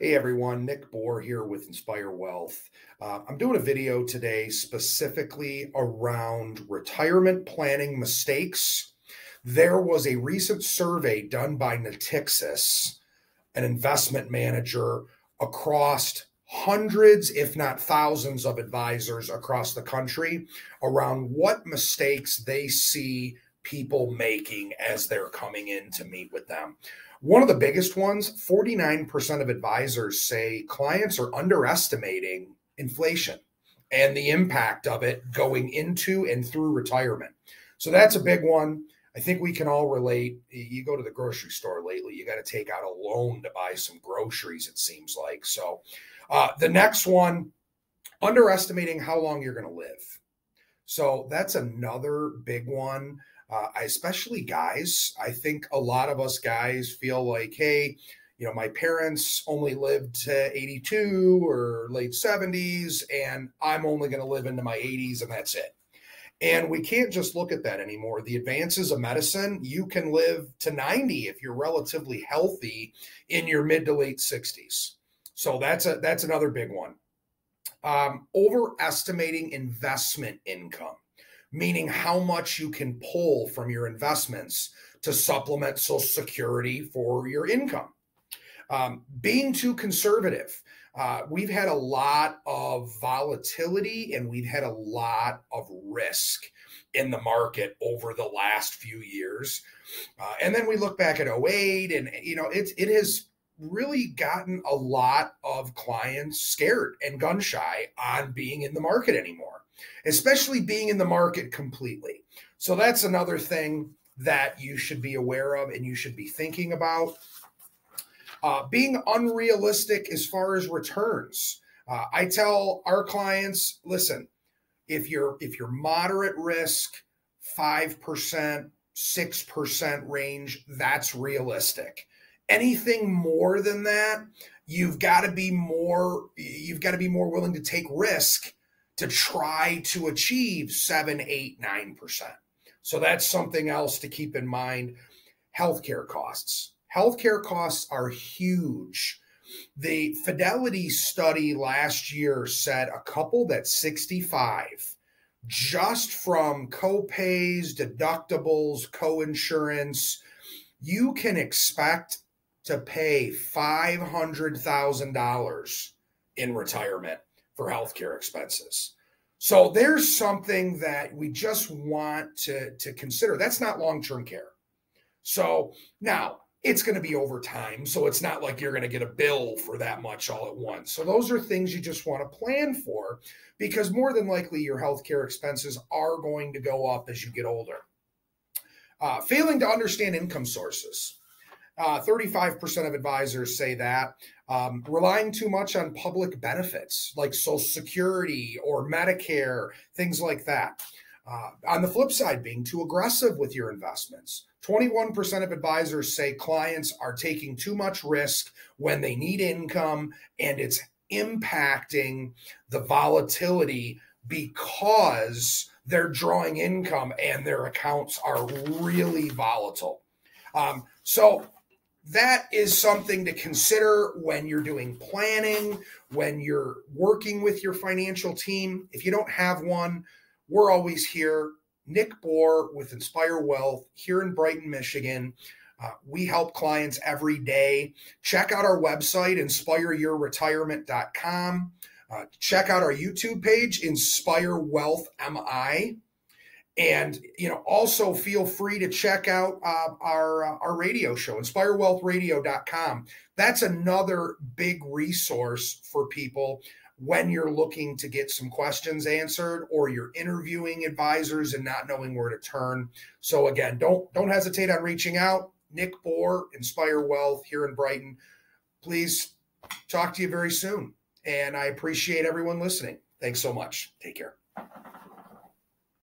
Hey everyone, Nick Bour here with Inspire Wealth. Uh, I'm doing a video today specifically around retirement planning mistakes. There was a recent survey done by Natixis, an investment manager across hundreds, if not thousands, of advisors across the country around what mistakes they see people making as they're coming in to meet with them. One of the biggest ones 49% of advisors say clients are underestimating inflation and the impact of it going into and through retirement. So that's a big one. I think we can all relate. You go to the grocery store lately, you got to take out a loan to buy some groceries, it seems like. So uh, the next one, underestimating how long you're going to live. So that's another big one. Uh, especially guys. I think a lot of us guys feel like, hey, you know, my parents only lived to 82 or late 70s, and I'm only going to live into my 80s, and that's it. And we can't just look at that anymore. The advances of medicine, you can live to 90 if you're relatively healthy in your mid to late 60s. So that's a that's another big one. Um, overestimating investment income meaning how much you can pull from your investments to supplement Social Security for your income. Um, being too conservative. Uh, we've had a lot of volatility and we've had a lot of risk in the market over the last few years. Uh, and then we look back at 08 and you know it, it has really gotten a lot of clients scared and gun shy on being in the market anymore especially being in the market completely. So that's another thing that you should be aware of and you should be thinking about. Uh, being unrealistic as far as returns. Uh, I tell our clients, listen, if you're if you're moderate risk, five percent, six percent range, that's realistic. Anything more than that, you've got to be more you've got to be more willing to take risk to try to achieve seven, eight, nine percent. So that's something else to keep in mind. Healthcare costs. Healthcare costs are huge. The Fidelity study last year said a couple that's 65 just from co-pays, deductibles, co-insurance, you can expect to pay $500,000 in retirement for healthcare expenses. So there's something that we just want to, to consider. That's not long term care. So now it's going to be over time. So it's not like you're going to get a bill for that much all at once. So those are things you just want to plan for because more than likely your healthcare expenses are going to go up as you get older. Uh, failing to understand income sources. Uh, 35% of advisors say that. Um, relying too much on public benefits like Social Security or Medicare, things like that. Uh, on the flip side, being too aggressive with your investments. 21% of advisors say clients are taking too much risk when they need income and it's impacting the volatility because they're drawing income and their accounts are really volatile. Um, so that is something to consider when you're doing planning, when you're working with your financial team. If you don't have one, we're always here. Nick Bour with Inspire Wealth here in Brighton, Michigan. Uh, we help clients every day. Check out our website, inspireyourretirement.com. Uh, check out our YouTube page, Inspire Wealth MI. And you know, also feel free to check out uh, our uh, our radio show, InspireWealthRadio.com. That's another big resource for people when you're looking to get some questions answered or you're interviewing advisors and not knowing where to turn. So again, don't don't hesitate on reaching out. Nick Bour, Inspire Wealth here in Brighton. Please talk to you very soon. And I appreciate everyone listening. Thanks so much. Take care.